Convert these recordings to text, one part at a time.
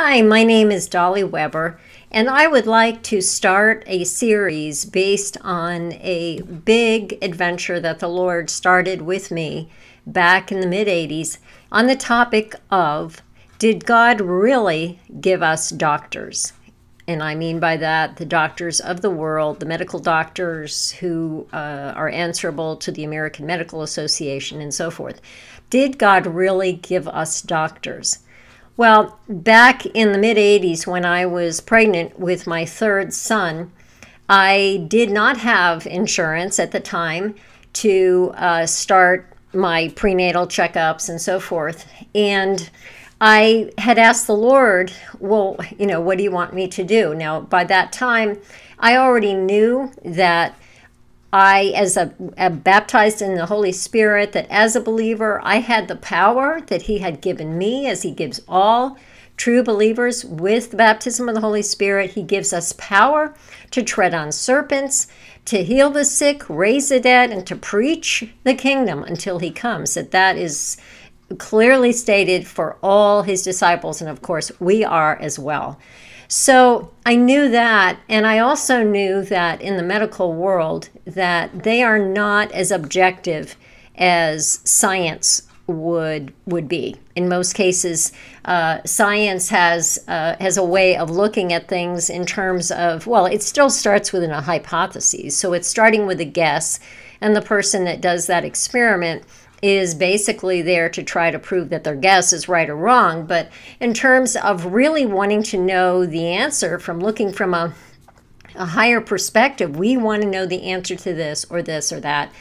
Hi, my name is Dolly Webber, and I would like to start a series based on a big adventure that the Lord started with me back in the mid 80s on the topic of Did God really give us doctors? And I mean by that the doctors of the world, the medical doctors who uh, are answerable to the American Medical Association and so forth. Did God really give us doctors? Well, back in the mid 80s, when I was pregnant with my third son, I did not have insurance at the time to uh, start my prenatal checkups and so forth. And I had asked the Lord, well, you know, what do you want me to do? Now, by that time, I already knew that I, as a, a, baptized in the Holy Spirit, that as a believer, I had the power that He had given me, as He gives all true believers with the baptism of the Holy Spirit. He gives us power to tread on serpents, to heal the sick, raise the dead, and to preach the kingdom until He comes. That that is clearly stated for all his disciples, and of course, we are as well. So I knew that, and I also knew that in the medical world that they are not as objective as science would would be. In most cases, uh, science has uh, has a way of looking at things in terms of well, it still starts within a hypothesis. So it's starting with a guess, and the person that does that experiment is basically there to try to prove that their guess is right or wrong. But in terms of really wanting to know the answer from looking from a, a higher perspective, we want to know the answer to this or this or that.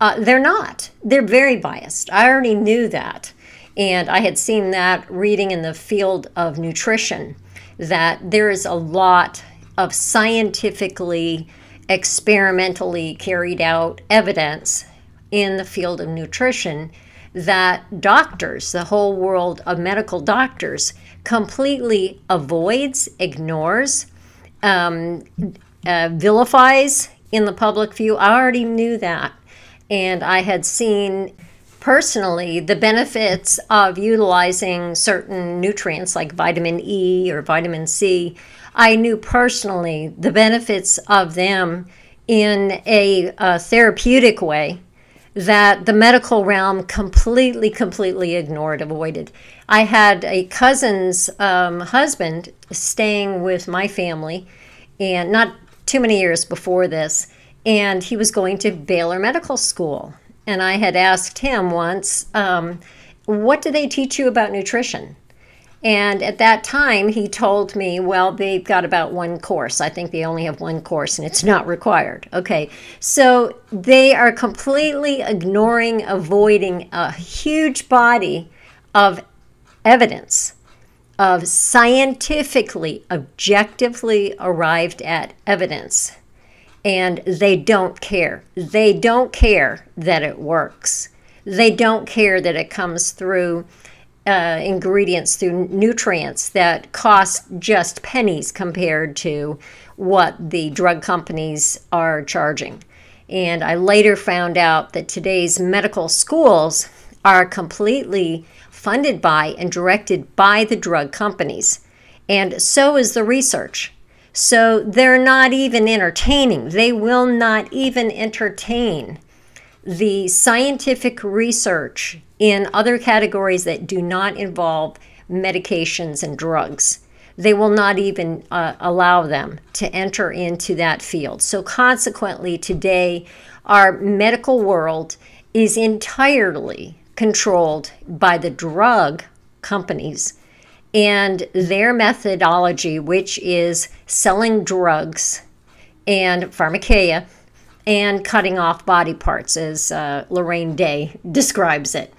Uh, they're not. They're very biased. I already knew that. And I had seen that reading in the field of nutrition that there is a lot of scientifically, experimentally carried out evidence in the field of nutrition that doctors, the whole world of medical doctors, completely avoids, ignores, um, uh, vilifies in the public view. I already knew that. And I had seen personally the benefits of utilizing certain nutrients like vitamin E or vitamin C. I knew personally the benefits of them in a, a therapeutic way that the medical realm completely, completely ignored, avoided. I had a cousin's um, husband staying with my family, and not too many years before this, and he was going to Baylor Medical School. And I had asked him once, um, What do they teach you about nutrition? And at that time, he told me, well, they've got about one course. I think they only have one course and it's not required. Okay, so they are completely ignoring, avoiding a huge body of evidence, of scientifically, objectively arrived at evidence. And they don't care. They don't care that it works. They don't care that it comes through uh, ingredients through nutrients that cost just pennies compared to what the drug companies are charging. And I later found out that today's medical schools are completely funded by and directed by the drug companies. And so is the research. So they're not even entertaining. They will not even entertain the scientific research in other categories that do not involve medications and drugs. They will not even uh, allow them to enter into that field. So, consequently, today, our medical world is entirely controlled by the drug companies and their methodology, which is selling drugs and pharmakeia and cutting off body parts, as uh, Lorraine Day describes it.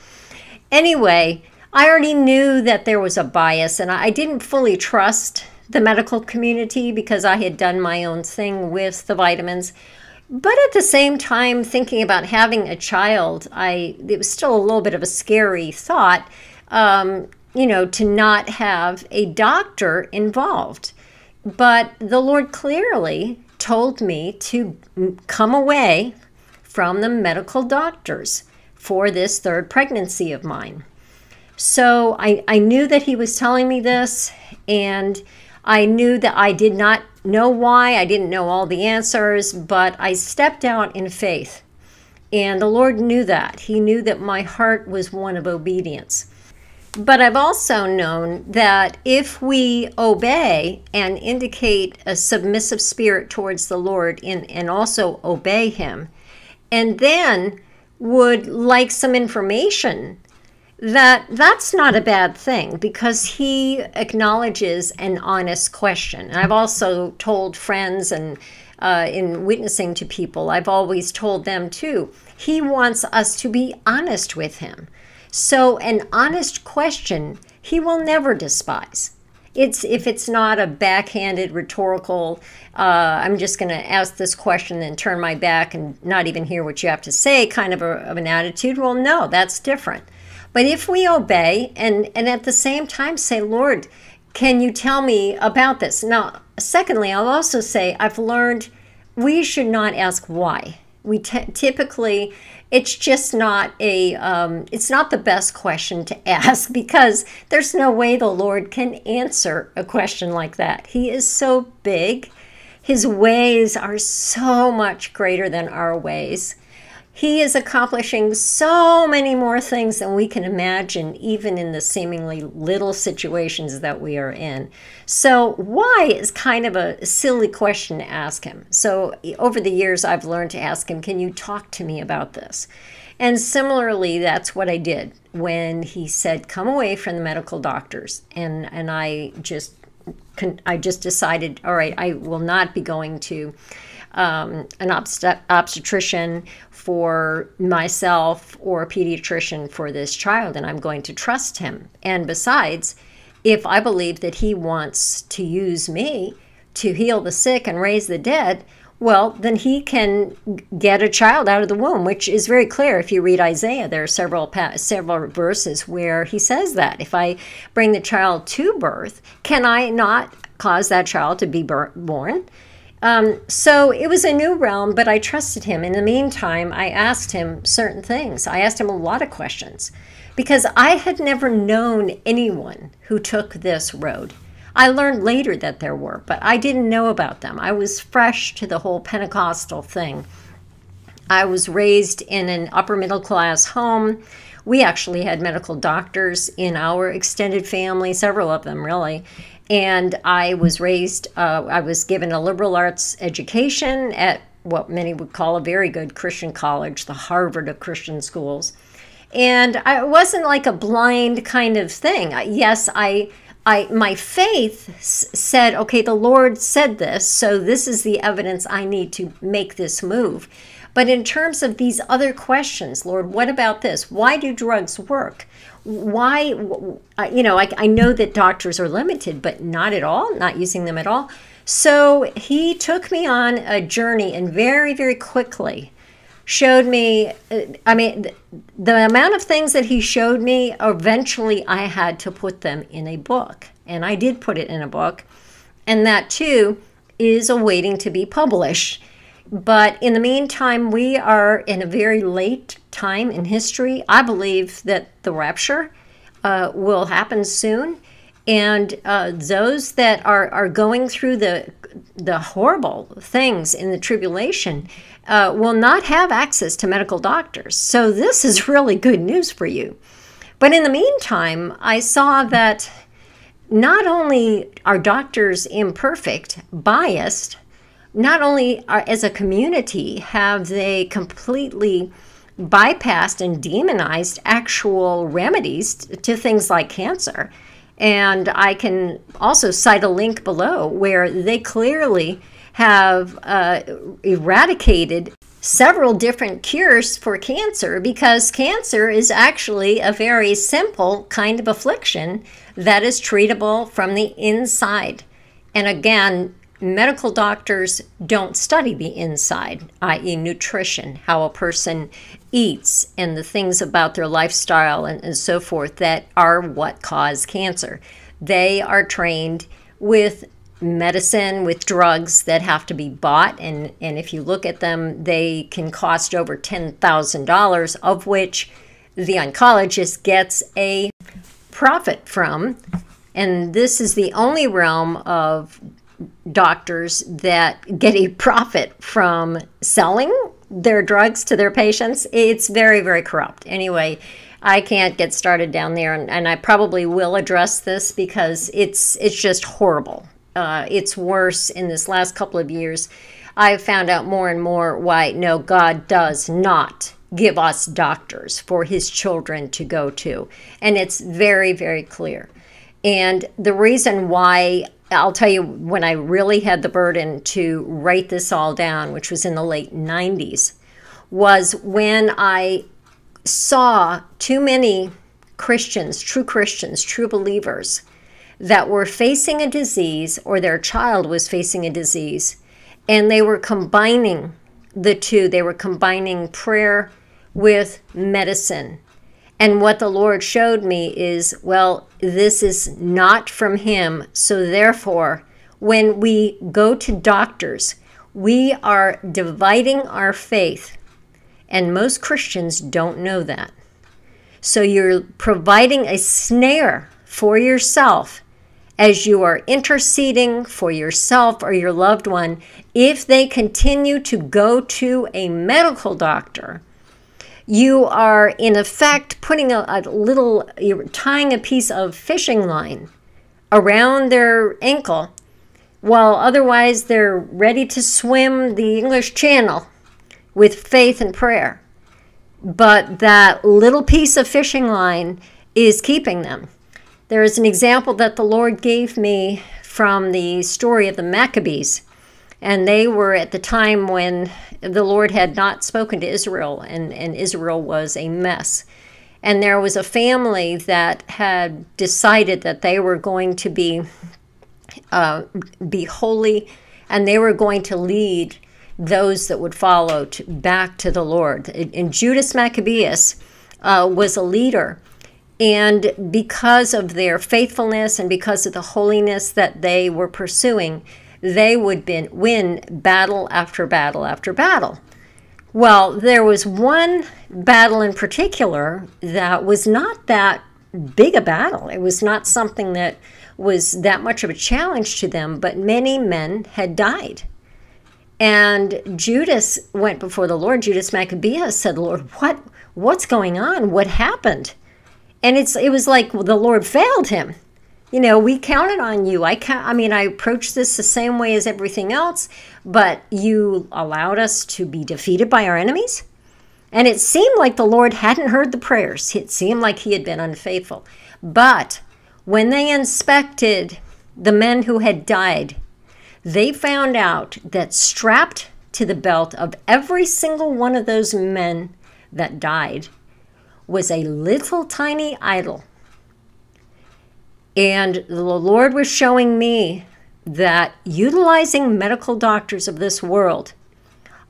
Anyway, I already knew that there was a bias, and I didn't fully trust the medical community because I had done my own thing with the vitamins. But at the same time, thinking about having a child, I it was still a little bit of a scary thought, um, you know, to not have a doctor involved. But the Lord clearly told me to come away from the medical doctors for this third pregnancy of mine. So I, I knew that he was telling me this, and I knew that I did not know why. I didn't know all the answers, but I stepped out in faith. And the Lord knew that. He knew that my heart was one of obedience. But I've also known that if we obey and indicate a submissive spirit towards the Lord and, and also obey Him, and then would like some information, that that's not a bad thing because he acknowledges an honest question. I've also told friends and uh, in witnessing to people, I've always told them too, he wants us to be honest with him. So, an honest question he will never despise. It's if it's not a backhanded rhetorical, uh, I'm just going to ask this question and turn my back and not even hear what you have to say kind of, a, of an attitude. Well, no, that's different. But if we obey and, and at the same time say, Lord, can you tell me about this? Now, secondly, I'll also say I've learned we should not ask why. We typically, it's just not a, um, it's not the best question to ask because there's no way the Lord can answer a question like that. He is so big. His ways are so much greater than our ways. He is accomplishing so many more things than we can imagine, even in the seemingly little situations that we are in. So, why is kind of a silly question to ask him. So, over the years, I've learned to ask him, Can you talk to me about this? And similarly, that's what I did when he said, Come away from the medical doctors. And, and I just I just decided, all right, I will not be going to um, an obstetrician for myself or a pediatrician for this child, and I'm going to trust him. And besides, if I believe that he wants to use me to heal the sick and raise the dead, well, then he can get a child out of the womb, which is very clear. If you read Isaiah, there are several several verses where he says that if I bring the child to birth, can I not cause that child to be born? Um, so it was a new realm, but I trusted him. In the meantime, I asked him certain things. I asked him a lot of questions because I had never known anyone who took this road. I learned later that there were, but I didn't know about them. I was fresh to the whole Pentecostal thing. I was raised in an upper middle class home. We actually had medical doctors in our extended family, several of them really. And I was raised, uh, I was given a liberal arts education at what many would call a very good Christian college, the Harvard of Christian schools. And I, wasn't like a blind kind of thing. Yes, I, I, my faith said, okay, the Lord said this, so this is the evidence I need to make this move. But in terms of these other questions, Lord, what about this? Why do drugs work? why you know I, I know that doctors are limited but not at all not using them at all so he took me on a journey and very very quickly showed me uh, i mean the amount of things that he showed me eventually i had to put them in a book and i did put it in a book and that too is awaiting to be published but in the meantime, we are in a very late time in history. I believe that the rapture uh, will happen soon. And uh, those that are, are going through the, the horrible things in the tribulation uh, will not have access to medical doctors. So, this is really good news for you. But in the meantime, I saw that not only are doctors imperfect, biased, not only are, as a community have they completely bypassed and demonized actual remedies to things like cancer. And I can also cite a link below where they clearly have uh, eradicated several different cures for cancer because cancer is actually a very simple kind of affliction that is treatable from the inside. And again, medical doctors don't study the inside, i.e., nutrition, how a person eats, and the things about their lifestyle and, and so forth that are what cause cancer. They are trained with medicine, with drugs that have to be bought. And, and if you look at them, they can cost over $10,000, of which the oncologist gets a profit from. And this is the only realm of doctors that get a profit from selling their drugs to their patients. It's very, very corrupt. Anyway, I can't get started down there, and, and I probably will address this because it's it's just horrible. Uh, it's worse in this last couple of years. I've found out more and more why no, God does not give us doctors for his children to go to. And it's very, very clear. And the reason why I'll tell you when I really had the burden to write this all down, which was in the late 90s, was when I saw too many Christians, true Christians, true believers, that were facing a disease or their child was facing a disease, and they were combining the two. They were combining prayer with medicine. And what the Lord showed me is well, this is not from Him. So therefore, when we go to doctors, we are dividing our faith. And most Christians don't know that. So you're providing a snare for yourself as you are interceding for yourself or your loved one. If they continue to go to a medical doctor, you are in effect putting a, a little, you're tying a piece of fishing line around their ankle while otherwise they're ready to swim the English Channel with faith and prayer. But that little piece of fishing line is keeping them. There is an example that the Lord gave me from the story of the Maccabees. And they were at the time when the Lord had not spoken to Israel, and, and Israel was a mess. And there was a family that had decided that they were going to be uh, be holy, and they were going to lead those that would follow to, back to the Lord. And Judas Maccabeus uh, was a leader. And because of their faithfulness and because of the holiness that they were pursuing, they would bin, win battle after battle after battle. Well, there was one battle in particular that was not that big a battle. It was not something that was that much of a challenge to them, but many men had died. And Judas went before the Lord. Judas Maccabeus said, "Lord, what what's going on? What happened?" And it's it was like the Lord failed him you know, we counted on you. I can I mean, I approached this the same way as everything else, but you allowed us to be defeated by our enemies. And it seemed like the Lord hadn't heard the prayers. It seemed like he had been unfaithful. But when they inspected the men who had died, they found out that strapped to the belt of every single one of those men that died was a little tiny idol and the Lord was showing me that utilizing medical doctors of this world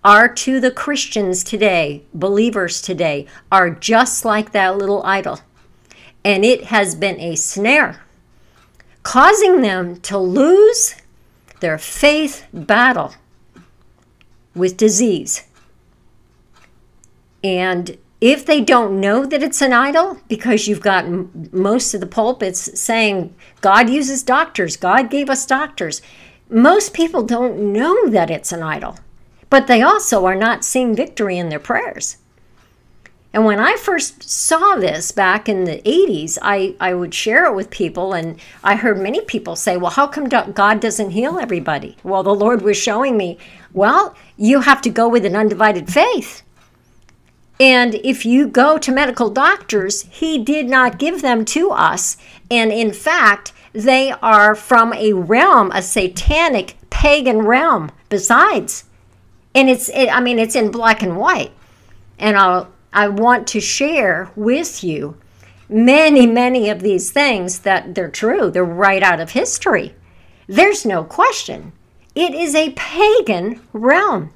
are to the Christians today, believers today, are just like that little idol. And it has been a snare, causing them to lose their faith battle with disease. And if they don't know that it's an idol, because you've got m- most of the pulpits saying God uses doctors, God gave us doctors, most people don't know that it's an idol, but they also are not seeing victory in their prayers. And when I first saw this back in the 80s, I, I would share it with people, and I heard many people say, Well, how come God doesn't heal everybody? Well, the Lord was showing me, Well, you have to go with an undivided faith. And if you go to medical doctors, he did not give them to us. And in fact, they are from a realm, a satanic pagan realm besides. And it's, it, I mean, it's in black and white. And I'll, I want to share with you many, many of these things that they're true. They're right out of history. There's no question. It is a pagan realm.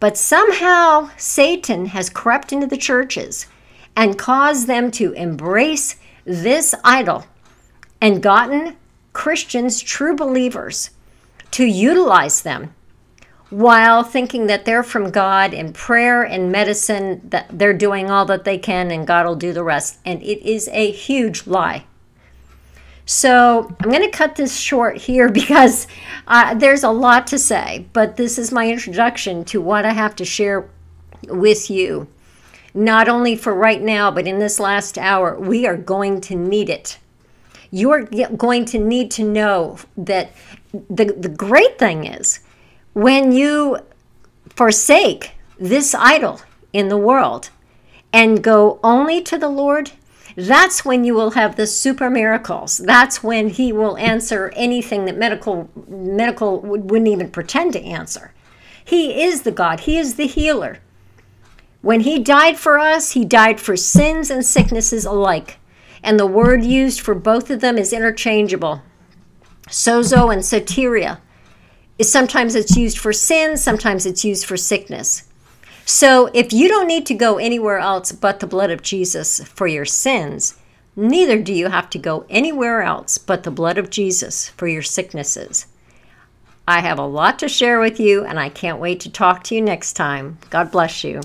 But somehow Satan has crept into the churches and caused them to embrace this idol and gotten Christians, true believers, to utilize them while thinking that they're from God in prayer and medicine, that they're doing all that they can and God will do the rest. And it is a huge lie. So I'm going to cut this short here because uh, there's a lot to say, but this is my introduction to what I have to share with you. Not only for right now, but in this last hour, we are going to need it. You're going to need to know that the, the great thing is when you forsake this idol in the world and go only to the Lord, that's when you will have the super miracles. That's when he will answer anything that medical medical wouldn't even pretend to answer. He is the God. He is the healer. When he died for us, he died for sins and sicknesses alike. And the word used for both of them is interchangeable. Sozo and soteria. Sometimes it's used for sin, sometimes it's used for sickness. So if you don't need to go anywhere else but the blood of Jesus for your sins, neither do you have to go anywhere else but the blood of Jesus for your sicknesses. I have a lot to share with you, and I can't wait to talk to you next time. God bless you.